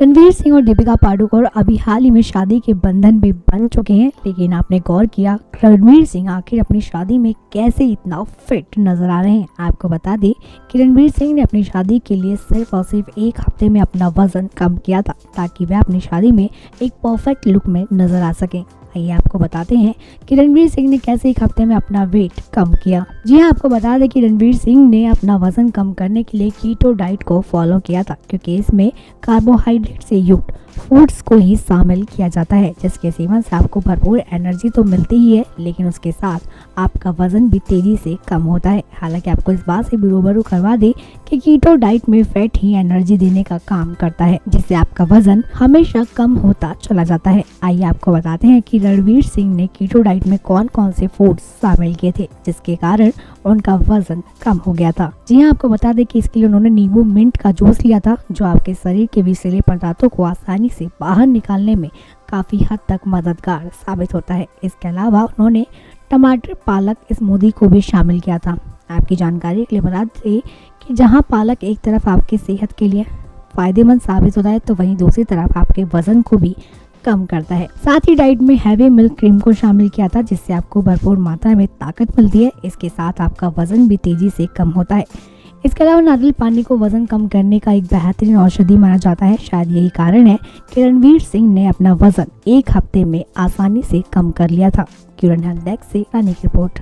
रणवीर सिंह और दीपिका पाडुकोण अभी हाल ही में शादी के बंधन भी बन चुके हैं, लेकिन आपने गौर किया रणवीर सिंह आखिर अपनी शादी में कैसे इतना फिट नज़र आ रहे हैं। आपको बता दें कि रणवीर सिंह ने अपनी शादी के लिए सिर्फ़ और सिर्फ़ एक हफ़्ते में अपना वज़न कम किया था, ताकि वह अपनी शादी में एक परफेक्ट लुक में नज़र आ सकें। आइए आपको बताते हैं कि रणवीर सिंह ने कैसे एक हफ़्ते में अपना वेट कम किया। जी हाँ आपको बता दें कि रणवीर सिंह ने अपना वज़न कम करने के लिए कीटो डाइट को फॉलो किया था, क्योंकि इसमें कार्बोहाइड्रेट से युक्त फूड्स को ही शामिल किया जाता है, जिसके सेवन से आपको भरपूर एनर्जी तो मिलती ही है, लेकिन उसके साथ आपका वज़न भी तेज़ी से कम होता है। हालाँकि आपको इस बात से भी रूबरू करवा दे कि कीटो डाइट में फैट ही एनर्जी देने का काम करता है, जिससे आपका वज़न हमेशा कम होता चला जाता है। आइए आपको बताते हैं कि रणवीर सिंह ने कीटो डाइट में कौन कौन से फ़ूड शामिल किए थे, जिसके कारण उनका वज़न कम हो गया था। जी हाँ आपको बता दें कि इसके लिए उन्होंने नींबू, मिंट का जूस लिया था, जो आपके शरीर के विषैले पदार्थों को आसानी से बाहर निकालने में काफ़ी हद तक मददगार साबित होता है। इसके अलावा उन्होंने टमाटर, पालक स्मूदी को भी शामिल किया था। आपकी जानकारी के लिए बता दें कि जहाँ पालक एक तरफ़ आपकी सेहत के लिए फ़ायदेमंद साबित होता है तो वहीं दूसरी तरफ़ आपके वज़न को भी कम करता है। साथ ही डाइट में हैवी मिल्क क्रीम को शामिल किया था, जिससे आपको भरपूर मात्रा में ताकत मिलती है। इसके साथ आपका वज़न भी तेज़ी से कम होता है। इसके अलावा नारियल पानी को वज़न कम करने का एक बेहतरीन औषधि माना जाता है। शायद यही कारण है कि रणवीर सिंह ने अपना वज़न एक हफ़्ते में आसानी से कम कर लिया था। किरण डेस्क से रानी की रिपोर्ट।